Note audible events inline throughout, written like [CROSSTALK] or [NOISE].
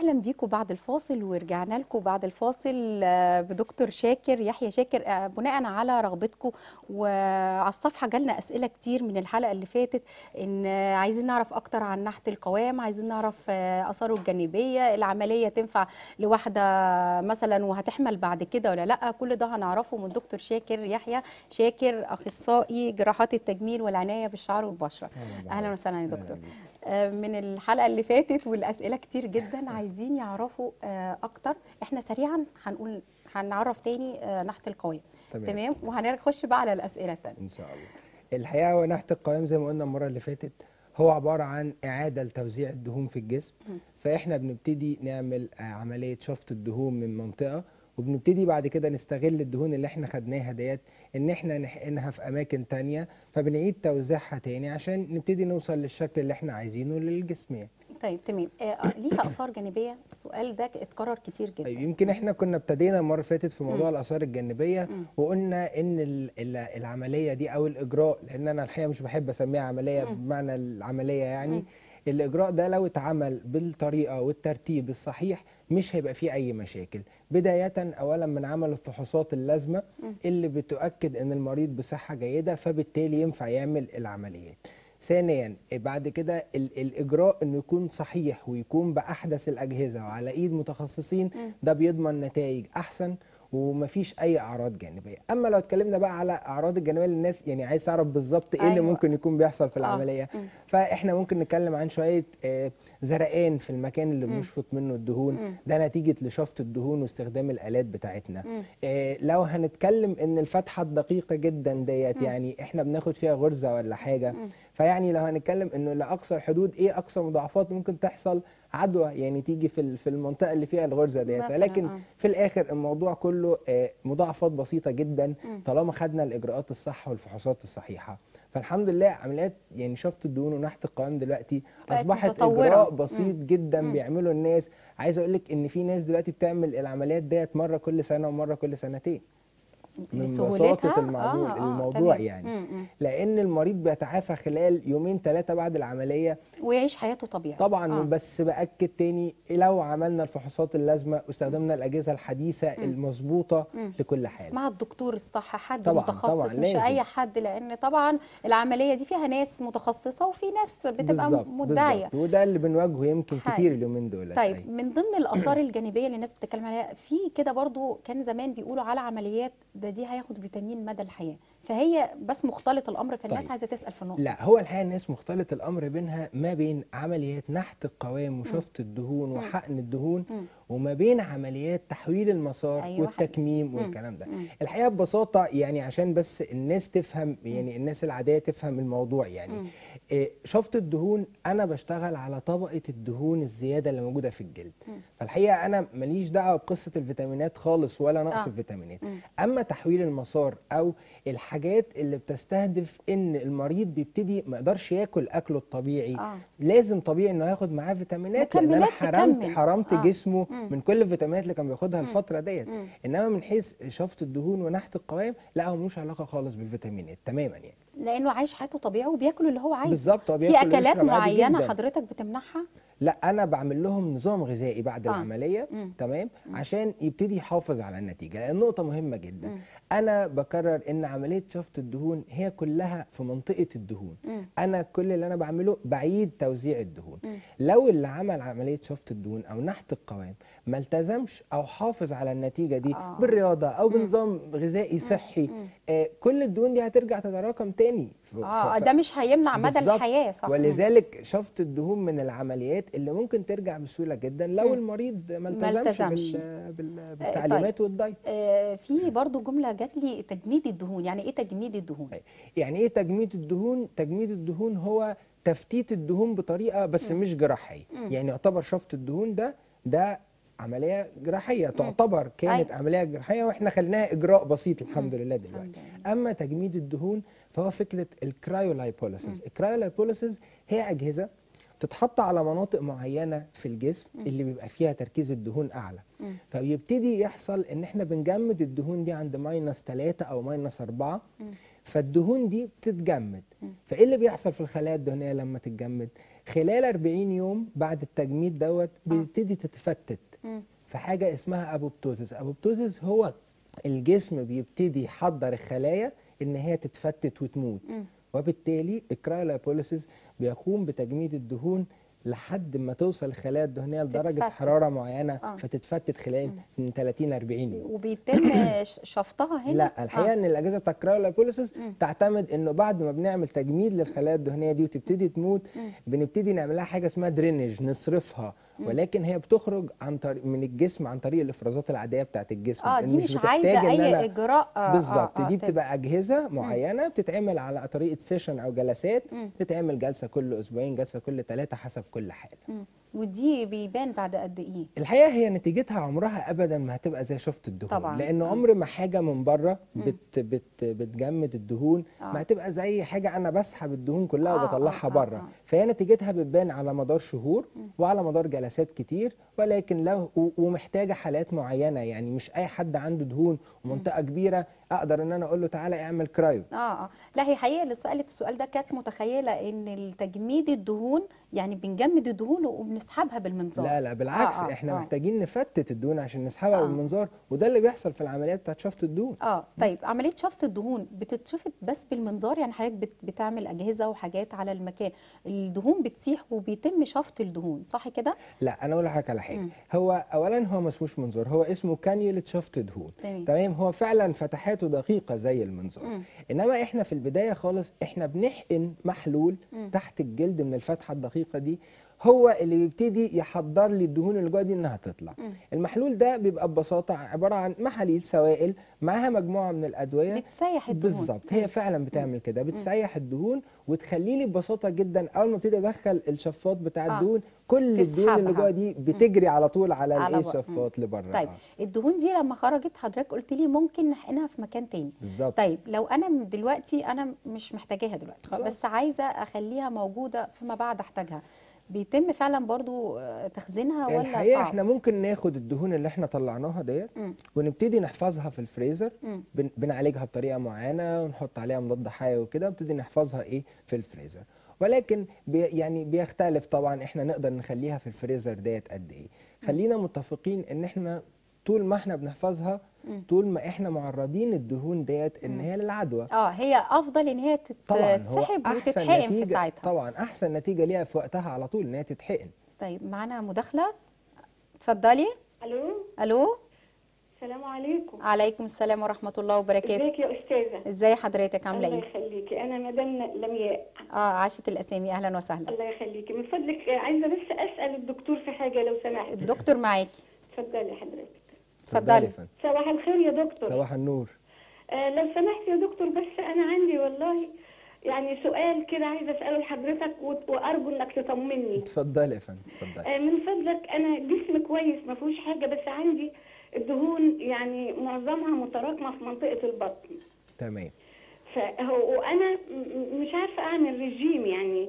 أهلا بيكم بعد الفاصل ورجعنا لكم بعد الفاصل آه، بدكتور شاكر يحيى شاكر آه، بناء على رغبتكم وعلى الصفحة جالنا أسئلة كتير من الحلقة اللي فاتت إن آه، عايزين نعرف أكتر عن نحت القوام عايزين نعرف آثاره الجانبية العملية تنفع لواحده مثلا وهتحمل بعد كده ولا لأ؟ كل ده هنعرفه من دكتور شاكر يحيى شاكر أخصائي جراحات التجميل والعناية بالشعر والبشرة. أهلا وسهلا. يا دكتور. من الحلقة اللي فاتت والأسئلة كتير جدا [LAUGHS] عايزين يعرفوا آه، أكتر. إحنا سريعا هنقول هنعرف تاني آه، نحت القوام. تمام. تمام؟ وهنخش بقى على الأسئلة التانية. إن شاء الله. الحقيقة هو نحت القوام زي ما قلنا المرة اللي فاتت هو عبارة عن إعادة لتوزيع الدهون في الجسم. فإحنا بنبتدي نعمل آه، عملية شفط الدهون من منطقة. وبنبتدي بعد كده نستغل الدهون اللي إحنا خدناها ديت ان إحنا نحقنها في أماكن تانية فبنعيد توزيعها تاني عشان نبتدي نوصل للشكل اللي إحنا عايزينه للجسم يعني طيب تمام آه، ليها آثار جانبية السؤال ده اتكرر كتير جدا طيب يمكن إحنا كنا ابتدينا المرة اللي فاتت في موضوع. الآثار الجانبية. وقلنا إن ال- ال- العملية دي أو الإجراء لأن أنا الحقيقة مش بحب أسميها عملية. بمعنى العملية يعني. الإجراء ده لو اتعمل بالطريقة والترتيب الصحيح مش هيبقى فيه أي مشاكل بداية أولا من عمل الفحوصات اللازمة. اللي بتؤكد إن المريض بصحة جيدة فبالتالي ينفع يعمل العمليات ثانيا بعد كده ال- الإجراء إنه يكون صحيح ويكون بأحدث الأجهزة وعلى إيد متخصصين. ده بيضمن نتائج أحسن ومفيش أي أعراض جانبية أما لو اتكلمنا بقى على أعراض الجانبية للناس يعني عايز تعرف بالظبط إيه اللي أيوة. ممكن يكون بيحصل في آه. العملية مم. فاحنا ممكن نتكلم عن شوية آه، زرقان في المكان اللي. بنشفط منه الدهون. ده نتيجة لشفط الدهون واستخدام الآلات بتاعتنا. آه، لو هنتكلم إن الفتحه الدقيقة جدا ديت. يعني إحنا بناخد فيها غرزة ولا حاجة. فيعني لو هنتكلم إنه لأقصى الحدود إيه أقصى مضاعفات ممكن تحصل عدوى يعني تيجي في في المنطقة اللي فيها الغرزة ديت ولكن آه. في الآخر الموضوع كله آه، مضاعفات بسيطة جدا. طالما خدنا الإجراءات الصح والفحوصات الصحيحة فالحمد لله عمليات يعني شفط الدهون ونحت القوام دلوقتي أصبحت متطورة. اجراء مم. بسيط جدا مم. بيعمله الناس عايز أقول لك إن في ناس دلوقتي بتعمل العمليات ديت مرة كل سنة ومرة كل سنتين من؟ بساطه الموضوع آه، آه، الموضوع تمام. يعني مم. مم. لأن المريض بيتعافى خلال يومين ثلاثة بعد العملية ويعيش حياته طبيعي طبعا آه. بس بأكد تاني لو عملنا الفحوصات اللازمة واستخدمنا الأجهزة الحديثة. المظبوطة. لكل حال مع الدكتور الصح حد طبعاً، متخصص طبعاً، مش لازم. أي حد لأن طبعا العملية دي فيها ناس متخصصة وفي ناس بتبقى مدعية وده اللي بنواجهه يمكن حقيقي. كتير اليومين دول طيب أيوة. من ضمن الآثار [CLEARS THROAT] الجانبية اللي الناس بتتكلم عليها في كده برضو كان زمان بيقولوا على عمليات ده دي هياخد فيتامين مدى الحياة. فهي بس مختلط الأمر فالناس طيب. عايزة تسأل في النقطة لا هو الحقيقة الناس مختلط الأمر بينها ما بين عمليات نحت القوام وشفط الدهون وحقن الدهون مم. وما بين عمليات تحويل المسار أيوة والتكميم مم. والكلام ده مم. الحقيقة ببساطة يعني عشان بس الناس تفهم يعني الناس العادية تفهم الموضوع يعني مم. إيه، شفط الدهون أنا بشتغل على طبقة الدهون الزيادة اللي موجودة في الجلد. فالحقيقة أنا ماليش دعوة بقصة الفيتامينات خالص ولا نقص آه. الفيتامينات مم. أما تحويل المسار أو الحاجات اللي بتستهدف إن المريض بيبتدي ما يقدرش ياكل أكله الطبيعي آه. لازم طبيعي إنه ياخد معاه فيتامينات لأن أنا حرمت تكمل. حرمت آه. جسمه مم. من كل الفيتامينات اللي كان بياخدها مم. الفترة ديت. إنما من حيث شفط الدهون ونحت القوام لا هو ملوش علاقة خالص بالفيتامينات تماما يعني لأنه عايش حياته طبيعي وبياكل اللي هو عايزه بالظبط هو في أكلات معينة. حضرتك بتمنعها لا أنا بعمل لهم نظام غذائي بعد آه. العملية مم. تمام عشان يبتدي يحافظ على النتيجة لأن نقطة مهمة جدا مم. أنا بكرر إن عملية شفط الدهون هي كلها في منطقة الدهون مم. أنا كل اللي أنا بعمله بعيد توزيع الدهون مم. لو اللي عمل عملية شفط الدهون أو نحت القوام ما التزمش أو حافظ على النتيجة دي آه. بالرياضة أو بنظام غذائي صحي مم. آه كل الدهون دي هترجع تتراكم تاني آه ف- ده مش هيمنع مدى. الحياة صح مم. ولذلك شفط الدهون من العمليات اللي ممكن ترجع بسهولة جدا لو. المريض ما التزمش. بال... بالتعليمات والدايت. آه، في برضو جملة جات لي تجميد الدهون. يعني إيه تجميد الدهون؟ يعني إيه تجميد الدهون؟ تجميد الدهون هو تفتيت الدهون بطريقة بس مش جراحية. يعني يعتبر شفط الدهون ده ده عملية جراحية. تعتبر كانت أيوة. عملية جراحية وإحنا خليناها إجراء بسيط الحمد لله دلوقتي. أما تجميد الدهون فهو فكرة ال cryolipolysis ال cryolipolysis هي أجهزة بتتحط على مناطق معينة في الجسم اللي بيبقى فيها تركيز الدهون أعلى. فبيبتدي يحصل إن إحنا بنجمد الدهون دي عند minus 3 أو minus 4 مم. فالدهون دي بتتجمد. فإيه اللي بيحصل في الخلايا الدهنية لما تتجمد خلال 40 يوم بعد التجميد دوت بيبتدي تتفتت. في حاجة اسمها apoptosis apoptosis هو الجسم بيبتدي يحضر الخلايا إن هي تتفتت وتموت. وبالتالي ال cryolipolysis بيقوم بتجميد الدهون لحد ما توصل الخلايا الدهنية لدرجة تتفتت. حرارة معينة آه. فتتفتت خلال من 30 ل 40 يوم وبيتم [CLEARS THROAT] شفطها هنا لا الحقيقة آه. إن الأجهزة بتاع ال cryolipolysis مم. تعتمد إنه بعد ما بنعمل تجميد للخلايا الدهنية دي وتبتدي تموت. بنبتدي نعمل لها حاجة اسمها drainage نصرفها ولكن هي بتخرج عن طريق من الجسم عن طريق الإفرازات العادية بتاعت الجسم آه دي مش بتحتاج عايزة إن أي إجراء آه بالظبط آه آه دي. بتبقى أجهزة معينة بتتعمل على طريقة سيشن أو جلسات مم. تتعمل جلسة كل أسبوعين جلسة كل ثلاثة حسب كل حالة مم. ودي بيبان بعد قد إيه الحقيقة هي نتيجتها عمرها ابدا ما هتبقى زي شفط الدهون طبعاً. لأن آه. عمر ما حاجة من بره بت بت بتجمد الدهون آه. ما هتبقى زي حاجة أنا بسحب الدهون كلها آه، وبطلعها آه، آه، بره آه. فهي نتيجتها بتبان على مدار شهور وعلى مدار جلسات كتير ولكن لو ومحتاجة حالات معينة يعني مش أي حد عنده دهون ومنطقة كبيرة أقدر إن أنا أقول له تعالى اعمل كرايو آه آه. لا هي حقيقة اللي سألت السؤال ده كانت متخيلة إن التجميد الدهون يعني بنجمد الدهون وبنسحبها بالمنظار. لا لا بالعكس آه، آه، إحنا آه. محتاجين نفتت الدهون عشان نسحبها آه. بالمنظار وده اللي بيحصل في العمليات بتاعت شفط الدهون. آه طيب عملية شفط الدهون بتتشفط بس بالمنظار؟ يعني حضرتك بت- بتعمل أجهزة وحاجات على المكان. الدهون بتسيح وبيتم شفط الدهون صح كده؟ لا أنا أقول لحضرتك على حاجة. هو اولا هو ما اسموش منظار هو اسمه كانيولة شفط دهون. تمام. تمام؟ هو فعلا فتحاته دقيقة زي المنظار مم. إنما إحنا في البداية خالص إحنا بنحقن محلول مم. تحت الجلد من الفتحة الدقيقة دي هو اللي بيبتدي يحضر لي الدهون اللي جوه دي إنها تطلع. مم. المحلول ده بيبقى ببساطة عبارة عن محاليل سوائل معاها مجموعة من الأدوية. بتسيح الدهون. بالظبط. هي فعلا بتعمل كده. بتسيح الدهون وتخلي لي ببساطة جدا. أول ما ابتدي أدخل الشفاط بتاع آه. الدهون كل الدهون اللي. جوه دي بتجري على طول على على الإيه الشفاط لبره طيب آه. الدهون دي لما خرجت حضرتك قلت لي ممكن نحقنها في مكان تاني. بالظبط. طيب لو أنا دلوقتي أنا مش محتاجاها دلوقتي خلاص. بس عايزة أخليها موجودة فيما بعد أحتاجها. بيتم فعلا برضو آه، تخزينها ولا الحقيقة صعب إحنا ممكن ناخد الدهون اللي إحنا طلعناها ديت. ونبتدي نحفظها في الفريزر. بن- بنعالجها بطريقة معينة ونحط عليها مضاد حيوي وكده ونبتدي نحفظها إيه في الفريزر ولكن بي يعني بيختلف طبعا إحنا نقدر نخليها في الفريزر ديت قد إيه خلينا متفقين إن إحنا طول ما إحنا بنحفظها. طول ما إحنا معرضين الدهون ديت ان هي للعدوى. آه هي افضل ان هي تتسحب وتتحقن في ساعتها. طبعا أحسن نتيجة ليها في وقتها على طول إن هي تتحقن. طيب معانا مداخلة؟ اتفضلي. ألو؟ ألو؟ السلام عليكم. عليكم السلام ورحمة الله وبركاته. إزيك يا أستاذة؟ إزاي حضرتك؟ عاملة الله إيه؟ يخليكي. أنا مدام لمياء آه عاشت الأسامي. أهلا وسهلا. الله يخليكي. من فضلك عايزة بس أسأل الدكتور في حاجة لو سمحت. الدكتور معاكي. اتفضلي حضرتك. اتفضلي. صباح الخير يا دكتور. صباح النور. آه لو سمحت يا دكتور بس أنا عندي والله يعني سؤال كده عايزه أسأله لحضرتك وأرجو إنك تطمني. اتفضلي يا فندم اتفضلي. آه من فضلك أنا جسمي كويس ما فيهوش حاجة بس عندي الدهون يعني معظمها متراكمة في منطقة البطن. تمام. فهو وأنا مش عارفة أعمل رجيم يعني.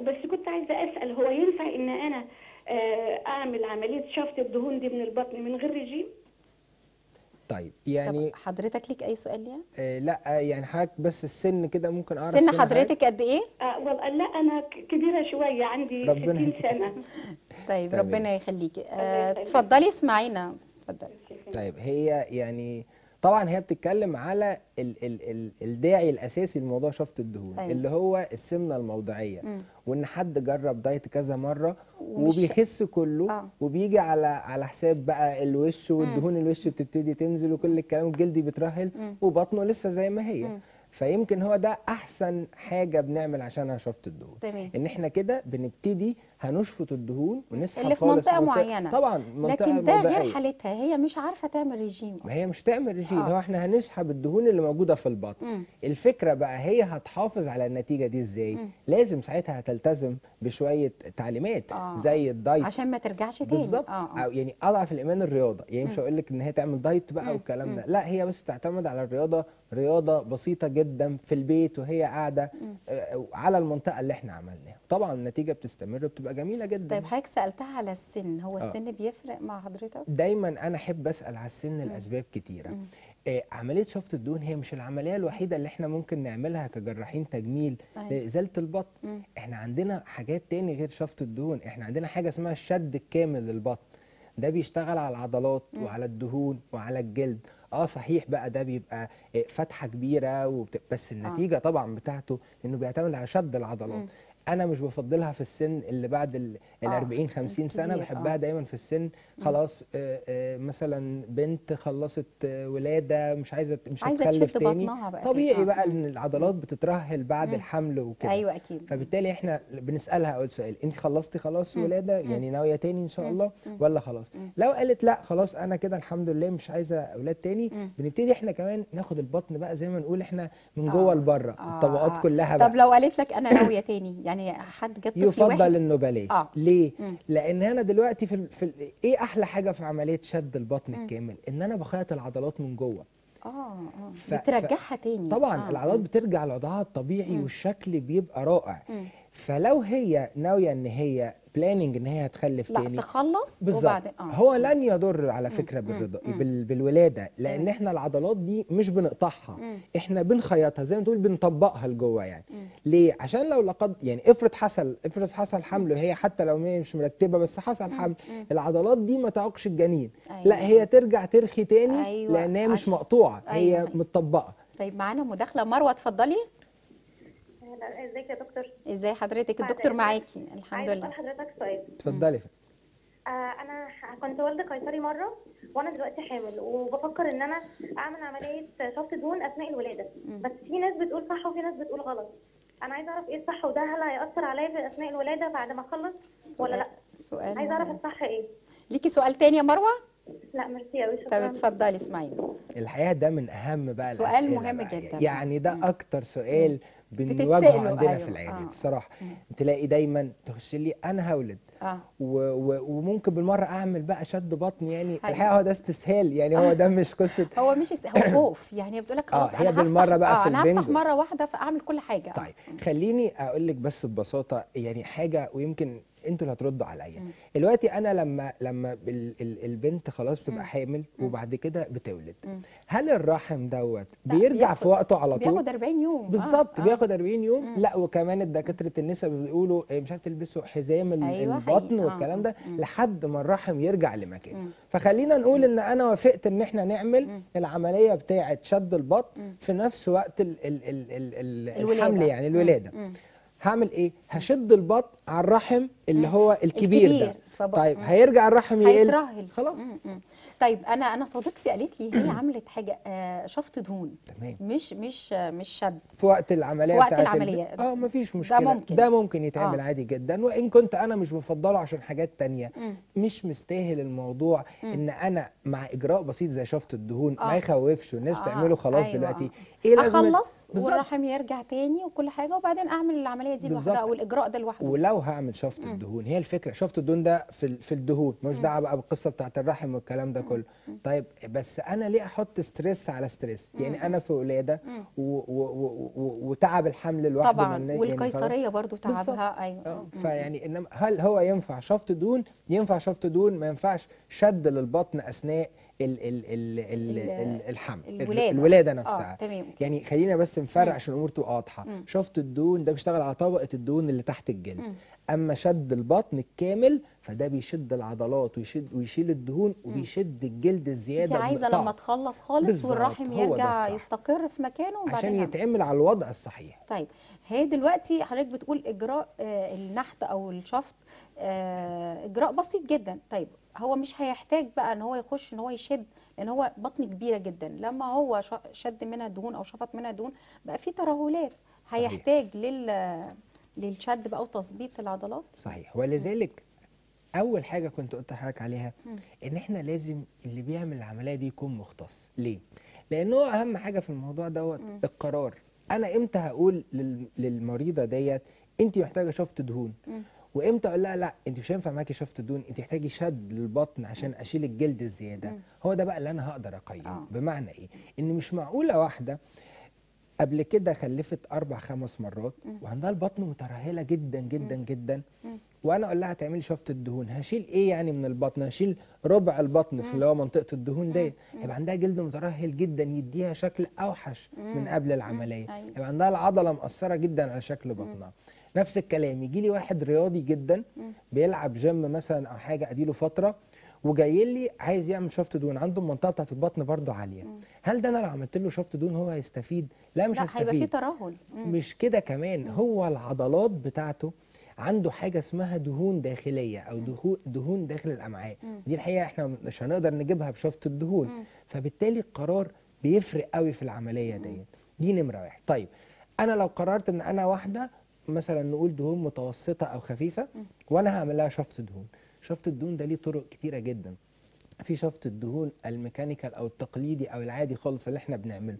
بس كنت عايزة أسأل هو ينفع إن أنا آه، أعمل عملية شفط الدهون دي من البطن من غير رجيم طيب طب يعني حضرتك ليك أي سؤال ليها آه لا آه، يعني حضرتك بس السن كده ممكن أعرف سن حضرتك؟ حضرتك؟ قد إيه؟ آه والله لا أنا كبيرة شوية عندي ربنا 60 يديك سنة. [LAUGHS] طيب. ربنا يخليكي آه، اسمعينا. اتفضلي. طيب هي يعني طبعا هي بتتكلم على ال ال ال الداعي الأساسي لموضوع شفط الدهون أيوة. اللي هو السمنة الموضعية. مم. وإن حد جرب دايت كذا مرة وبيخس كله آه. وبيجي على على حساب بقى الوش والدهون الوش بتبتدي تنزل وكل الكلام الجلدي بيترهل. وبطنه لسه زي ما هي مم. فيمكن هو ده أحسن حاجة بنعمل عشانها شفط الدهون تمام. إن إحنا كده بنبتدي هنشفط الدهون ونسحب اللي في منطقة معينة طبعا منطقة لكن ده غير. حالتها هي مش عارفة تعمل رجيم ما هي مش تعمل رجيم آه. هو إحنا هنسحب الدهون اللي موجودة في البطن مم. الفكرة بقى هي هتحافظ على النتيجة دي إزاي مم. لازم ساعتها هتلتزم بشوية تعليمات آه. زي الدايت عشان ما ترجعش تاني بالظبط آه آه. أو يعني أضعف الإيمان الرياضة يعني مش هقول لك إن هي تعمل دايت بقى. والكلام ده لا هي بس تعتمد على الرياضة رياضة بسيطة جدا في البيت وهي قاعدة آه، على المنطقة اللي إحنا عملناها. طبعا النتيجة بتستمر بتبقى جميلة جدا. طيب حضرتك سألتها على السن. هو آه. السن بيفرق مع حضرتك؟ دايما أنا أحب أسأل على السن لأسباب كتيرة. آه، عملية شفط الدهون هي مش العملية الوحيدة اللي إحنا ممكن نعملها كجراحين تجميل أيوة. لإزالة البطن. مم. إحنا عندنا حاجات تاني غير شفط الدهون. إحنا عندنا حاجة اسمها الشد الكامل للبطن. ده بيشتغل على العضلات وعلى الدهون وعلى الجلد. آه صحيح بقى ده بيبقى آه، فتحه كبيرة وبت... بس النتيجة طبعا بتاعته إنه بيعتمد على شد العضلات. أنا مش بفضلها في السن اللي بعد ال آه، 40 50 سنة بحبها آه. دايما في السن. خلاص آه، آه، مثلا بنت خلصت آه، ولادة مش عايزة مش عايزة هتخلف تاني. بقى طبيعي كده. بقى آه. إن العضلات بتترهل بعد الحمل وكده. أيوه أكيد. فبالتالي إحنا بنسألها أول سؤال انت خلصتي خلاص ولادة؟ يعني ناوية تاني إن شاء الله ولا خلاص؟ لو قالت لأ خلاص أنا كده الحمد لله مش عايزة أولاد تاني. بنبتدي إحنا كمان ناخد البطن بقى زي ما نقول إحنا من جوه لبره آه، الطبقات آه. كلها طب بقى. لو قالت لك أنا ناوية تاني؟ يعني حد جاب طفل يفضل واحد؟ إنه بلاش. آه. ليه؟ مم. لأن أنا دلوقتي في, ال... في ال... إيه أحلى حاجة في عملية شد البطن الكامل؟ إن أنا بخيط العضلات من جوه. آه آه. ف- بترجعها تاني. طبعا آه. العضلات بترجع لوضعها الطبيعي والشكل بيبقى رائع. مم. فلو هي ناوية إن هي planning إن هي هتخلف لا تاني. تخلص بالظبط. وبعدين آه. هو لن يضر على فكرة بالرضاعة بال... بالولادة لأن تمام. إحنا العضلات دي مش بنقطعها. مم. إحنا بنخيطها زي ما تقول بنطبقها لجوه يعني. ليه؟ عشان لو لقدر يعني افرض حصل افرض حصل حمل وهي حتى لو هي مش مرتبة بس حصل حمل العضلات دي ما تعوقش الجنين. أيوة. لا هي ترجع ترخي تاني أيوة، لأن هي مش مقطوعة هي أيوة. متطبقة. طيب معانا مداخلة. مروة اتفضلي. لا، ازيك يا دكتور؟ إزاي حضرتك؟ الدكتور. معاكي الحمد عايزة لله. أسأل حضرتك سؤال. اتفضلي. آه أنا كنت والده قيصري مرة وأنا دلوقتي حامل وبفكر إن أنا أعمل عملية شفط دهون أثناء الولادة. بس في ناس بتقول صح وفي ناس بتقول غلط. أنا عايزة أعرف إيه الصح وده هل هيأثر عليا في أثناء الولادة بعد ما أخلص ولا لأ؟ سؤال عايزة أعرف مهم. الصح إيه. ليكي سؤال تاني يا مروة؟ لأ ميرسي قوي طب اتفضلي اسمعيني. الحقيقة ده من أهم بقى سؤال الأسئلة مهم بقى. جداً. يعني ده أكتر سؤال بنواجهه عندنا أيوة. في العيادات آه. الصراحة تلاقي دايما تخش لي أنا هولد و و وممكن بالمرة أعمل بقى شد بطن يعني أيوة. الحقيقة هو ده استسهال يعني هو ده مش قصة [LAUGHS] هو مش هو خوف يعني بتقول لك آه، خلاص هي أنا هفتح بالمرة بقى آه في أنا هفتح البنج. مرة واحدة فأعمل كل حاجة آه. طيب خليني أقول لك بس ببساطة يعني حاجة ويمكن أنتوا اللي هتردوا عليا. دلوقتي أنا لما لما ال ال البنت خلاص بتبقى حامل وبعد كده بتولد. هل الرحم دوت بيرجع بياخد- في وقته على طول؟ بياخد 40 يوم. بالظبط آه. بياخد 40 يوم. لا وكمان الدكاترة النساء بيقولوا إيه، مش عارف تلبسوا حزام أيوة البطن حقيقي. آه، والكلام ده مم. لحد ما الرحم يرجع لمكانه. فخلينا نقول إن أنا وافقت إن إحنا نعمل العملية بتاعة شد البطن في نفس وقت ال ال ال ال ال الولادة. الحمل يعني مم. الولادة. مم. هعمل إيه هشد البطن على الرحم اللي هو الكبير, الكبير. ده فب- طيب مم. هيرجع الرحم يقل هيترهل خلاص مم، مم. طيب أنا أنا صديقتي قالت لي هي [CLEARS THROAT] عملت حاجة آه شفط دهون تمام مش مش آه، مش شد في وقت العملية في وقت بتاعت الب-. آه مفيش ده مشكلة ممكن. ده ممكن يتعمل آه. عادي جدا وإن كنت أنا مش بفضله عشان حاجات تانية مم. مش مستاهل الموضوع إن أنا مع إجراء بسيط زي شفط الدهون آه. ما يخوفش والناس آه، تعمله خلاص أيوة، دلوقتي. إيه لازم أخلص بالظبط. والرحم يرجع تاني وكل حاجة وبعدين أعمل العملية دي لوحدها. أو الاجراء ده لوحده. ولو هعمل شفط الدهون هي الفكرة شفط الدهون ده في في الدهون مش دعوة بقى بالقصة بتاعت الرحم والكلام ده كله. طيب بس أنا ليه أحط stress على stress يعني أنا في ولادة وتعب الحمل لوحده طبعا. يعني. والقيصرية برضو بالظبط. تعبها أيوه. آه. فيعني إنما هل هو ينفع شفط دهون؟ ينفع شفط دهون ما ينفعش. شد للبطن أثناء ال ال ال ال ال- ال الحمل الولادة. الولادة نفسها آه تمام يعني خلينا بس نفرق عشان الأمور تبقى واضحه. شفط الدهون ده بيشتغل على طبقة الدهون اللي تحت الجلد مم. أما شد البطن الكامل فده بيشد العضلات ويشد ويشيل الدهون وبيشد الجلد انت الزياده عايزة بمقطعه. لما تخلص خالص والرحم يرجع. يستقر في مكانه وبعدين عشان. يتعمل على الوضع الصحيح طيب هي دلوقتي حضرتك بتقول إجراء آه، النحت أو الشفط آه، إجراء بسيط جدا طيب هو مش هيحتاج بقى إن هو يخش إن هو يشد لأن هو بطن كبيرة جدا لما هو شد منها دهون أو شفط منها دهون بقى في ترهلات صحيح. هيحتاج لل للشد بقى وتظبيط العضلات صحيح ولذلك أول حاجة كنت قلت لحضرتك عليها. إن إحنا لازم اللي بيعمل العملية دي يكون مختص ليه لأن هو أهم حاجة في الموضوع دوت. القرار أنا إمتى هقول لل- للمريضة ديت انت محتاجة شفط دهون مم. وامتى أقول لها لا انت مش هينفع معاكي شفط دهون انت محتاجي شد للبطن عشان اشيل الجلد الزيادة. هو ده بقى اللي أنا هقدر اقيمه. آه. بمعنى إيه؟ ان مش معقولة واحدة قبل كده خلفت أربع خمس مرات. وعندها البطن مترهلة جدا جدا جدا. وأنا أقول لها تعملي شفط الدهون. هشيل إيه يعني من البطن؟ هشيل ربع البطن في اللي هو منطقة الدهون ديت. هيبقى عندها جلد مترهل جدا يديها شكل أوحش من قبل العملية. أيوة. يبقى عندها العضلة مأثره جدا على شكل بطنها. نفس الكلام. يجي لي واحد رياضي جدا بيلعب جيم مثلا أو حاجة أديله فترة وجاي لي عايز يعمل شفط دهون عنده المنطقة بتاعت البطن برضه عالية. هل ده أنا لو عملت له شفط دهون هو هيستفيد؟ لا مش لا هيبقى في هيستفيد ترهل. مم. مش كده كمان. هو العضلات بتاعته عنده حاجة اسمها دهون داخلية أو دهو- دهون داخل الأمعاء. دي الحقيقة إحنا مش هنقدر نجيبها بشفط الدهون. فبالتالي القرار بيفرق قوي في العملية ديت. دي نمرة واحد. طيب أنا لو قررت إن أنا واحدة مثلا نقول دهون متوسطة أو خفيفة وأنا هعمل لها شفط دهون. شفط الدهون ده ليه طرق كتيرة جدا. في شفط الدهون ال mechanical أو التقليدي أو العادي خالص اللي إحنا بنعمله.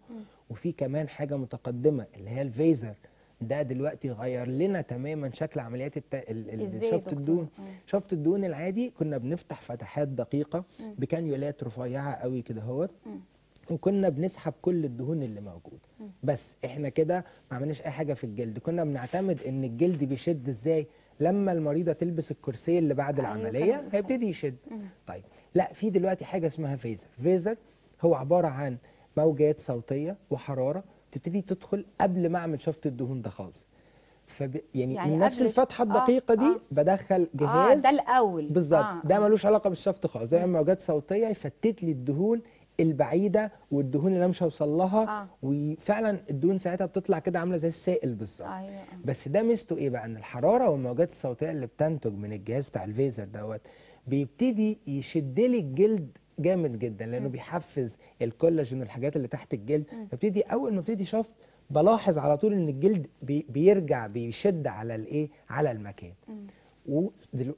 وفي كمان حاجة متقدمة اللي هي ال Vaser. ده دلوقتي غير لنا تماما شكل عمليات الت... ال... شفط؟ الدهون. شفط الدهون العادي كنا بنفتح فتحات دقيقة بكانيولات رفيعة قوي كده اهوت وكنا بنسحب كل الدهون اللي موجودة. بس إحنا كده ما عملناش أي حاجة في الجلد. كنا بنعتمد إن الجلد بيشد إزاي؟ لما المريضة تلبس الكرسي اللي بعد أيوة، العملية هيبتدي يشد. طيب لا في دلوقتي حاجة اسمها فيزر. فيزر هو عبارة عن موجات صوتية وحرارة تبتدي تدخل قبل ما أعمل شفط الدهون ده خالص. فب... يعني, يعني نفس الفتحة آه، الدقيقة دي آه. بدخل آه جهاز. ده الأول. بالظبط. آه، ده آه. ملوش علاقة بالشفط خالص. ده موجات صوتية يفتت لي الدهون البعيدة والدهون اللي أنا مش هوصل لها آه. وفعلا الدهون ساعتها بتطلع كده عاملة زي السائل بالظبط. آه. بس ده ميزته إيه بقى؟ إن الحرارة والموجات الصوتية اللي بتنتج من الجهاز بتاع ال Vaser دوت بيبتدي يشد لي الجلد جامد جدا لأنه بيحفز الكولاجين والحاجات اللي تحت الجلد. فابتدي أول ما ابتدي شفط بلاحظ على طول إن الجلد بي بيرجع بيشد على الإيه؟ على المكان. ودل-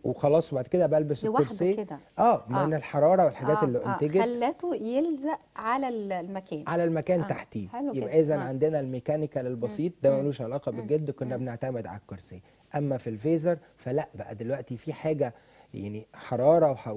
وخلاص وبعد كده بلبس الكورسيه. كده. آه من آه. الحرارة والحاجات آه، اللي آه، انتجت. خلته يلزق على ال- المكان. على المكان آه، تحتيه. يبقى اذا آه. عندنا ال mechanical البسيط. ده ملوش علاقة بالجلد كنا بنعتمد على الكورسيه. أما في ال Vaser فلا بقى دلوقتي في حاجة يعني حرارة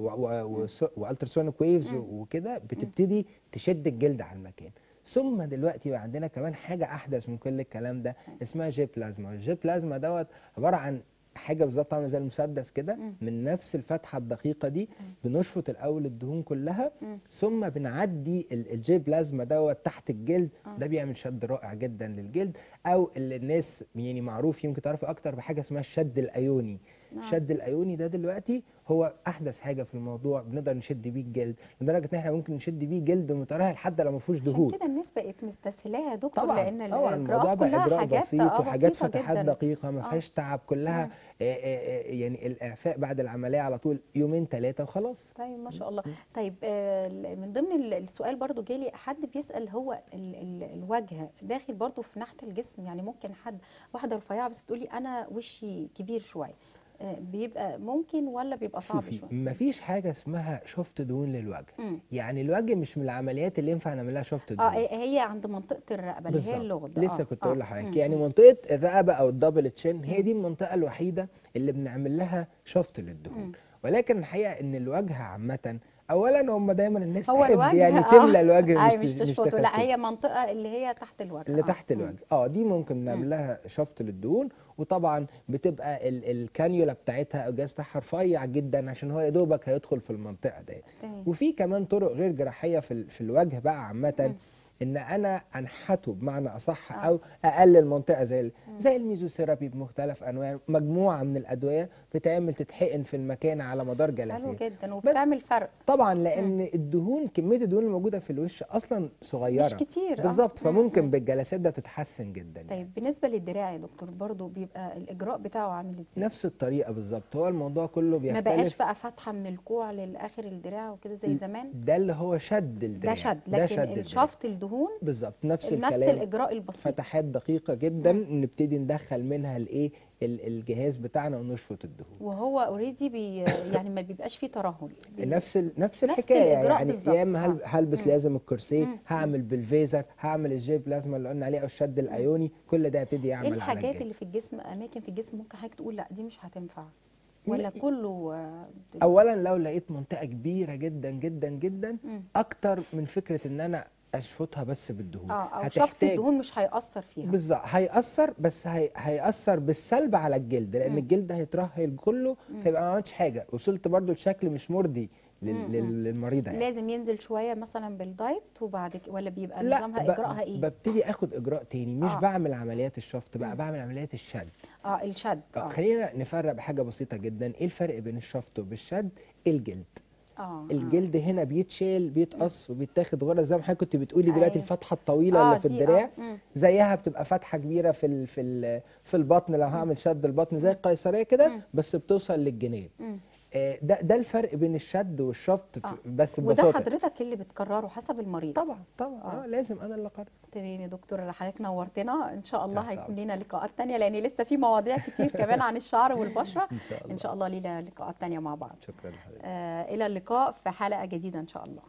و ultrasonic waves وكده بتبتدي تشد الجلد على المكان. ثم دلوقتي بقى عندنا كمان حاجة أحدث من كل الكلام ده اسمها J-Plasma. ال J-Plasma دوت عبارة عن حاجة بالظبط عاملة زي المسدس كده من نفس الفتحة الدقيقة دي بنشفط الأول الدهون كلها ثم بنعدي ال- ال J-Plasma دوت تحت الجلد. ده بيعمل شد رائع جدا للجلد. أو اللي الناس يعني معروف يمكن تعرفوا أكتر بحاجة اسمها الشد الأيوني. الشد الأيوني ده دلوقتي هو أحدث حاجة في الموضوع بنقدر نشد بيه الجلد لدرجة إن إحنا ممكن نشد بيه جلد مترهل حتى لو ما فيهوش دهون. كده الناس بقت مستسهلاها يا دكتور طبعا لأن طبعا الموضوع بقى إجراء بسيط آه، وحاجات فتحات. دقيقة ما آه. فيهاش تعب كلها آه، آه، آه، يعني الإعفاء بعد العملية على طول يومين ثلاثة وخلاص. طيب ما شاء الله. طيب آه، من ضمن ال- السؤال برضو جالي حد بيسأل هو ال ال الوجه داخل برضو في ناحية الجسم؟ يعني ممكن حد واحدة رفيعة بس تقولي أنا وشي كبير شوية. آه، بيبقى ممكن ولا بيبقى صعب شوية مفيش حاجة اسمها شفط دهون للوجه مم. يعني الوجه مش من العمليات اللي ينفع نعملها شفط آه دهون هي عند منطقة الرقبة اللي هي بالظبط. اللغد لسه آه، كنت آه. أقول لحضرتك. يعني منطقة الرقبة أو الدبل تشين هي دي المنطقة الوحيدة اللي بنعمل لها شفط للدهون ولكن الحقيقة إن الوجه عامة اولا هم دايما الناس هو تحب يعني آه. تملى الوجه مش مش مش تشفطه لا. هي منطقة اللي هي تحت الوجه اللي آه. تحت. الوجه آه دي ممكن نعمل لها شفط للدهون وطبعا بتبقى ال الكانيولا بتاعتها أو الجهاز بتاعها رفيع جدا عشان هو يا دوبك هيدخل في المنطقة ديت. وفي كمان طرق غير جراحية في ال- في الوجه بقى عامة إن أنا أنحته بمعنى أصح آه. أو أقلل منطقه زي زي الميزوثيرابي بمختلف انواع مجموعة من الأدوية بتعمل تتحقن في المكان على مدار حلو جلسات جدا وبتعمل فرق طبعا لأن الدهون كمية الدهون الموجودة في الوش أصلا صغيرة مش كتير آه. بالظبط مم. فممكن بالجلسات ده تتحسن جدا يعني. طيب بالنسبة للدراع يا دكتور برضو بيبقى الإجراء بتاعه عامل إزاي؟ نفس الطريقة بالظبط هو الموضوع كله ما بيختلف بقاش بقى فاتحة من الكوع للآخر الدراع وكده زي زمان ده اللي هو شد الدراع ده شد ده لكن شد الدراع. الشفط الدهون بالظبط نفس نفس الكلام. الإجراء البسيط. فتحات دقيقة جدا نبتدي ندخل منها الإيه؟ ال- الجهاز بتاعنا ونشفط الدهون. وهو already بي يعني ما بيبقاش فيه ترهل. بي- نفس ال... نفس نفس الحكاية يعني. اما هل... آه. هلبس مم. لازم الكورسيه مم. هعمل بال Vaser هعمل ال J-Plasma اللي قلنا عليه أو الشد الأيوني كل ده هبتدي إيه يعمل على الحاجات اللي في الجسم أماكن في الجسم ممكن حضرتك تقول لا دي مش هتنفع. ولا كله آه، اولا لو لقيت منطقة كبيرة جدا جدا جدا مم. أكتر من فكرة إن أنا اشفطها بس بالدهون. آه أو شفط الدهون مش هيأثر فيها. بالظبط هيأثر بس هي... هيأثر بالسلب على الجلد لأن مم. الجلد هيترهل كله فيبقى ما عملتش حاجة. وصلت برضو لشكل مش مرضي لل... للمريضة يعني. لازم ينزل شوية مثلا بالدايت وبعد كده ولا بيبقى لا نظامها ب... إجراءها إيه؟ ببتدي آخد إجراء تاني مش آه. بعمل عمليات الشفط بقى مم. بعمل عمليات الشد. آه الشد آه. آه. خلينا نفرق بحاجة بسيطة جدا. إيه الفرق بين الشفط وبالشد؟ الجلد. آه الجلد هنا بيتشال بيتقص وبيتاخد غرز زي ما حضرتك كنت بتقولي دلوقتي أيوة. الفتحة الطويلة آه، اللي في آه، الدراع مم. زيها بتبقى فتحة كبيرة في ال في ال في البطن لو هعمل شد البطن زي القيصرية كده. بس بتوصل للجناب. آه، ده ده الفرق بين الشد والشفط آه. بس وده ببساطة. حضرتك اللي بتكرره حسب المريض. طبعا طبعا. آه. آه لازم. أنا اللي أقرر. تمام يا دكتور حضرتك نورتنا. إن شاء الله هيكون. لنا لقاءات تانية لأن لسه في مواضيع كتير كمان عن الشعر والبشرة. [LAUGHS] إن شاء الله. إن شاء الله لينا لقاءات تانية مع بعض. شكرا لحضرتك. آه إلى اللقاء في حلقة جديدة إن شاء الله.